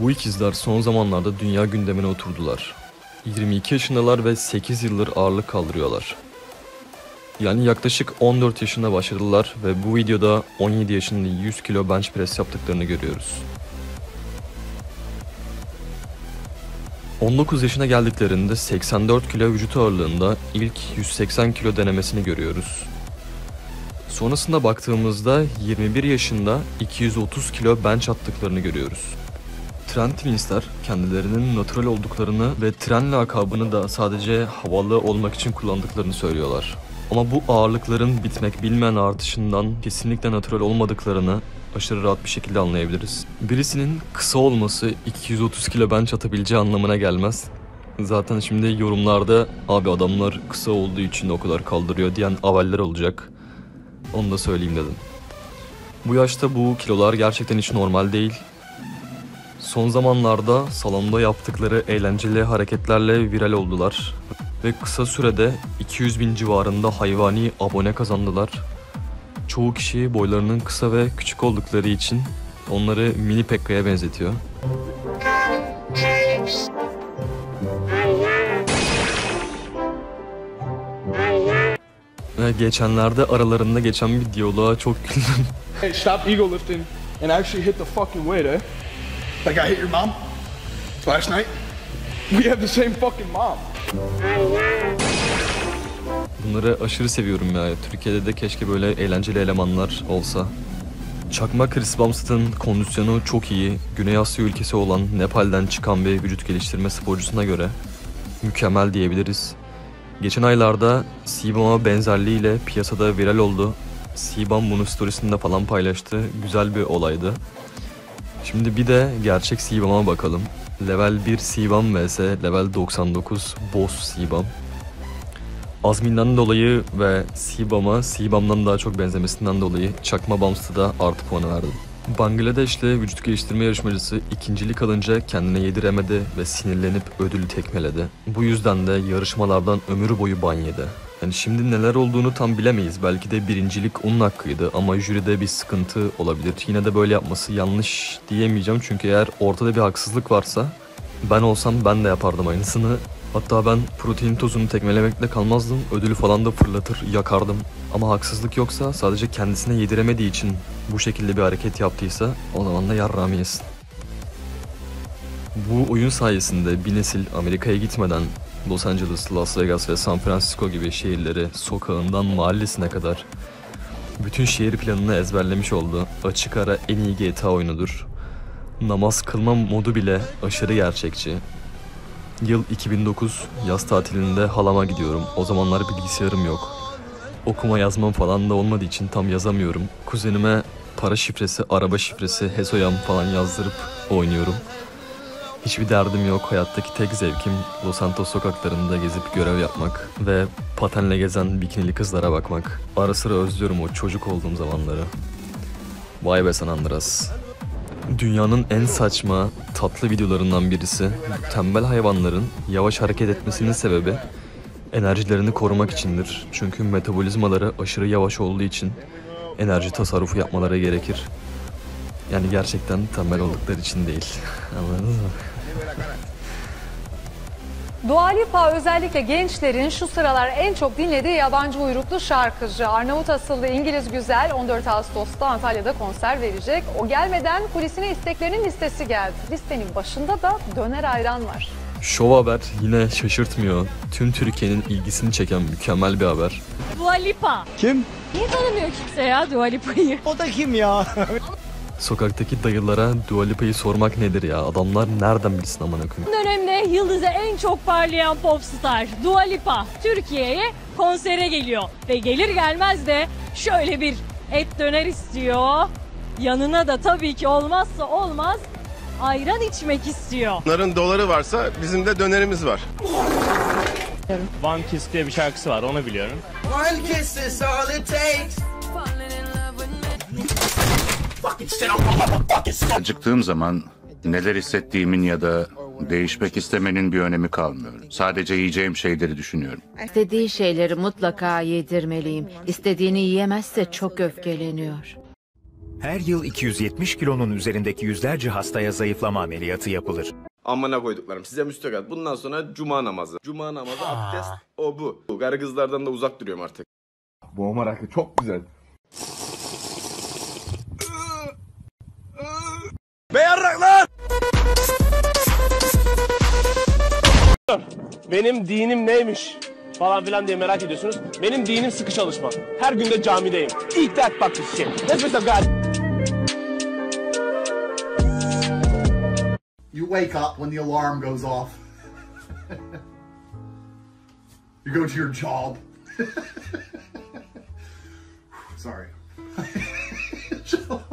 Bu ikizler son zamanlarda dünya gündemine oturdular. 22 yaşındalar ve 8 yıldır ağırlık kaldırıyorlar. Yani yaklaşık 14 yaşında başladılar ve bu videoda 17 yaşında 100 kilo bench press yaptıklarını görüyoruz. 19 yaşına geldiklerinde 84 kilo vücut ağırlığında ilk 180 kilo denemesini görüyoruz. Sonrasında baktığımızda 21 yaşında 230 kilo bench attıklarını görüyoruz. Trend Twins'ler kendilerinin natural olduklarını ve tren lakabını da sadece havalı olmak için kullandıklarını söylüyorlar. Ama bu ağırlıkların bitmek bilmeyen artışından kesinlikle natural olmadıklarını aşırı rahat bir şekilde anlayabiliriz. Birisinin kısa olması 230 kilo bench atabileceği anlamına gelmez. Zaten şimdi yorumlarda abi adamlar kısa olduğu için o kadar kaldırıyor diyen avaller olacak. Onu da söyleyeyim dedim. Bu yaşta bu kilolar gerçekten hiç normal değil. Son zamanlarda salonda yaptıkları eğlenceli hareketlerle viral oldular. Ve kısa sürede 200 bin civarında hayvani abone kazandılar. Çoğu kişi boylarının kısa ve küçük oldukları için onları mini Pekka'ya benzetiyor. Geçenlerde aralarında geçen bir diyaloğa çok güldüm. Hey, stop ego lifting and actually hit the fucking weight, eh? Like I hit your mom last night. We have the same fucking mom. Bunları aşırı seviyorum ya. Türkiye'de de keşke böyle eğlenceli elemanlar olsa. Çakma Chris Bumstead'ın kondisyonu çok iyi. Güney Asya ülkesi olan Nepal'den çıkan bir vücut geliştirme sporcusuna göre mükemmel diyebiliriz. Geçen aylarda Sibam'a benzerliğiyle piyasada viral oldu. Sibam bunu storiesinde falan paylaştı. Güzel bir olaydı. Şimdi bir de gerçek Sibam'a bakalım. Level 1 Sibam vs Level 99 Boss Sibam. Azminden dolayı ve Sibam'a Sibam'dan daha çok benzemesinden dolayı Çakma Bams'ta artı puanı verdim. Bangladeş'te vücut geliştirme yarışmacısı ikincilik alınca kendine yediremedi ve sinirlenip ödülü tekmeledi. Bu yüzden de yarışmalardan ömür boyu ban yedi. Yani şimdi neler olduğunu tam bilemeyiz. Belki de birincilik onun hakkıydı ama jüride bir sıkıntı olabilir. Yine de böyle yapması yanlış diyemeyeceğim çünkü eğer ortada bir haksızlık varsa ben olsam ben de yapardım aynısını. Hatta ben protein tozunu tekmelemekle kalmazdım. Ödülü falan da fırlatır, yakardım. Ama haksızlık yoksa sadece kendisine yediremediği için bu şekilde bir hareket yaptıysa o zaman da yarrağımı yesin. Bu oyun sayesinde bir nesil Amerika'ya gitmeden Los Angeles, Las Vegas ve San Francisco gibi şehirleri sokağından mahallesine kadar bütün şehir planını ezberlemiş oldu. Açık ara en iyi GTA oyunudur. Namaz kılma modu bile aşırı gerçekçi. Yıl 2009, yaz tatilinde halama gidiyorum. O zamanlar bilgisayarım yok. Okuma yazmam falan da olmadığı için tam yazamıyorum. Kuzenime para şifresi, araba şifresi, HESOYAM falan yazdırıp oynuyorum. Hiçbir derdim yok. Hayattaki tek zevkim Los Santos sokaklarında gezip görev yapmak ve patenle gezen bikinili kızlara bakmak. Ara sıra özlüyorum o çocuk olduğum zamanları. Vay be San Andreas. Dünyanın en saçma, tatlı videolarından birisi. Tembel hayvanların yavaş hareket etmesinin sebebi enerjilerini korumak içindir. Çünkü metabolizmaları aşırı yavaş olduğu için enerji tasarrufu yapmaları gerekir. Yani gerçekten tembel oldukları için değil. Anladınız mı? Dua Lipa özellikle gençlerin şu sıralar en çok dinlediği yabancı uyruklu şarkıcı. Arnavut asıllı İngiliz güzel 14 Ağustos'ta Antalya'da konser verecek. O gelmeden kulisine isteklerinin listesi geldi. Listenin başında da döner ayran var. Şov haber yine şaşırtmıyor. Tüm Türkiye'nin ilgisini çeken mükemmel bir haber. Dua Lipa. Kim? Niye tanımıyor kimse ya Dua Lipa'yı? O da kim ya? Sokaktaki dayılara Dua Lipa'yı sormak nedir ya? Adamlar nereden bilsin amına koyayım? dönemde yıldızı en çok parlayan popstar Dua Lipa Türkiye'ye konsere geliyor. Ve gelir gelmez de şöyle bir et döner istiyor. Yanına da tabii ki olmazsa olmaz ayran içmek istiyor. Onların doları varsa bizim de dönerimiz var. One Kiss diye bir şarkısı var onu biliyorum. One kiss is all it takes. Acıktığım zaman neler hissettiğimin ya da değişmek istemenin bir önemi kalmıyor. Sadece yiyeceğim şeyleri düşünüyorum. İstediği şeyleri mutlaka yedirmeliyim. İstediğini yiyemezse çok öfkeleniyor. Her yıl 270 kilonun üzerindeki yüzlerce hastaya zayıflama ameliyatı yapılır. Amına koyduklarım size müstakil. Bundan sonra cuma namazı. Cuma namazı abdest o bu. Bu Garı kızlardan da uzak duruyorum artık. Boğma rakı çok güzel. Benim dinim neymiş falan filan diye merak ediyorsunuz. Benim dinim sıkı çalışma. Her gün de camideyim. Eat that fucking shit. Let's be God. You wake up when the alarm goes off. you go to your job. Sorry.